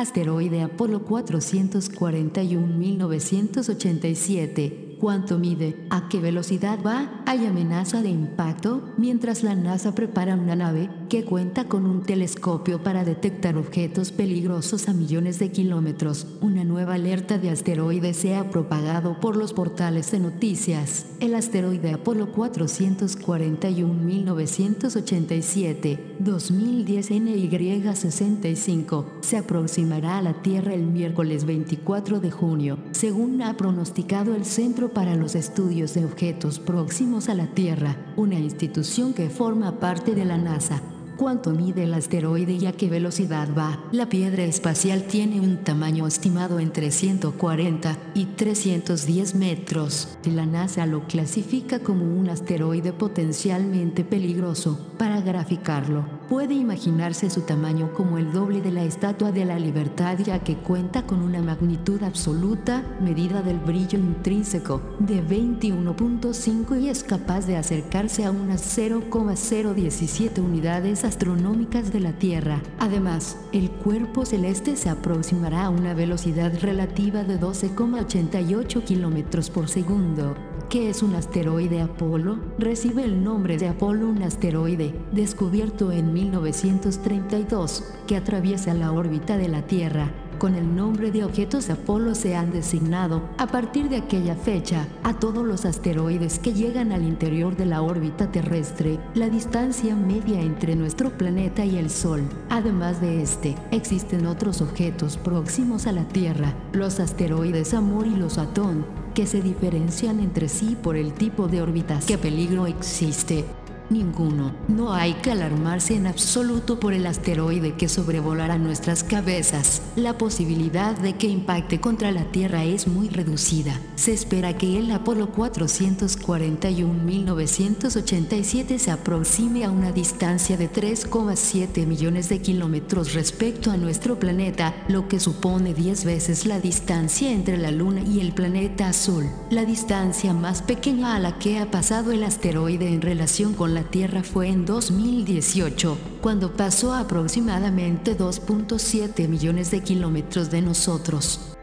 Asteroide Apolo 441-1987 cuánto mide, a qué velocidad va, hay amenaza de impacto, mientras la NASA prepara una nave que cuenta con un telescopio para detectar objetos peligrosos a millones de kilómetros. Una nueva alerta de asteroides se ha propagado por los portales de noticias. El asteroide Apolo 441-1987 2010 NY65 se aproximará a la Tierra el miércoles 24 de junio, según ha pronosticado el Centro para los Estudios de Objetos Próximos a la Tierra, una institución que forma parte de la NASA cuánto mide el asteroide y a qué velocidad va. La piedra espacial tiene un tamaño estimado entre 140 y 310 metros. La NASA lo clasifica como un asteroide potencialmente peligroso. Para graficarlo, puede imaginarse su tamaño como el doble de la Estatua de la Libertad ya que cuenta con una magnitud absoluta medida del brillo intrínseco de 21.5 y es capaz de acercarse a unas 0,017 unidades astronómicas de la Tierra. Además, el cuerpo celeste se aproximará a una velocidad relativa de 12,88 kilómetros por segundo. ¿Qué es un asteroide Apolo? Recibe el nombre de Apolo, un asteroide descubierto en 1932 que atraviesa la órbita de la Tierra con el nombre de objetos Apolo se han designado a partir de aquella fecha a todos los asteroides que llegan al interior de la órbita terrestre, la distancia media entre nuestro planeta y el Sol. Además de este, existen otros objetos próximos a la Tierra, los asteroides Amor y los Atón, que se diferencian entre sí por el tipo de órbitas. ¿Qué peligro existe? Ninguno. No hay que alarmarse en absoluto por el asteroide que sobrevolará nuestras cabezas. La posibilidad de que impacte contra la Tierra es muy reducida. Se espera que el Apolo 441-1987 se aproxime a una distancia de 3,7 millones de kilómetros respecto a nuestro planeta, lo que supone 10 veces la distancia entre la Luna y el planeta azul. La distancia más pequeña a la que ha pasado el asteroide en relación con la la Tierra fue en 2018, cuando pasó aproximadamente 2.7 millones de kilómetros de nosotros.